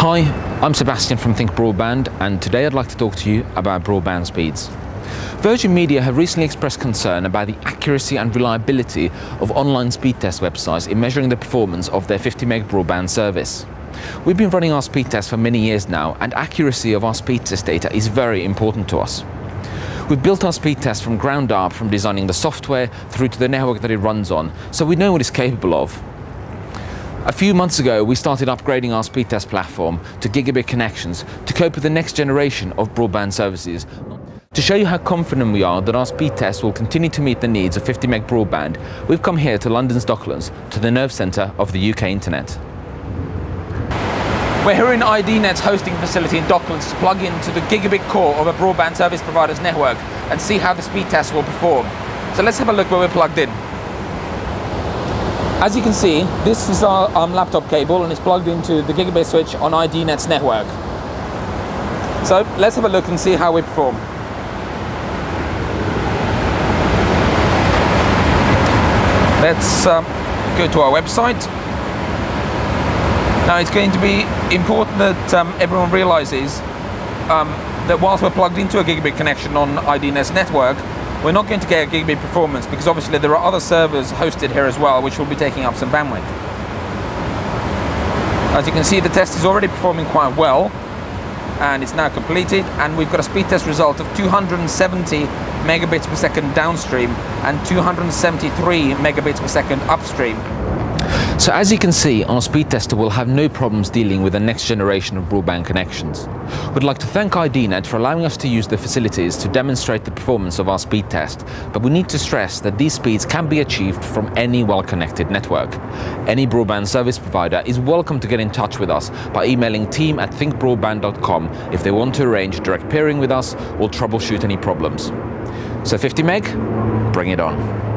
Hi, I'm Sebastian from Think Broadband and today I'd like to talk to you about broadband speeds. Virgin Media have recently expressed concern about the accuracy and reliability of online speed test websites in measuring the performance of their 50 meg broadband service. We've been running our speed test for many years now and accuracy of our speed test data is very important to us. We've built our speed test from ground up, from designing the software through to the network that it runs on, so we know what it's capable of. A few months ago, we started upgrading our speed test platform to gigabit connections to cope with the next generation of broadband services. To show you how confident we are that our speed test will continue to meet the needs of 50 meg broadband, we've come here to London's Docklands, to the nerve centre of the UK internet. We're here in IDNet's hosting facility in Docklands to plug into the gigabit core of a broadband service provider's network and see how the speed test will perform. So let's have a look where we're plugged in. As you can see, this is our um, laptop cable and it's plugged into the gigabit switch on IDNet's network. So let's have a look and see how we perform. Let's um, go to our website. Now it's going to be important that um, everyone realizes um, that whilst we're plugged into a gigabit connection on IDNet's network, we're not going to get a gigabit performance because obviously there are other servers hosted here as well which will be taking up some bandwidth. As you can see the test is already performing quite well and it's now completed and we've got a speed test result of 270 megabits per second downstream and 273 megabits per second upstream. So as you can see, our speed tester will have no problems dealing with the next generation of broadband connections. We'd like to thank IDNet for allowing us to use the facilities to demonstrate the performance of our speed test, but we need to stress that these speeds can be achieved from any well-connected network. Any broadband service provider is welcome to get in touch with us by emailing team at thinkbroadband.com if they want to arrange direct peering with us or troubleshoot any problems. So 50 meg, bring it on.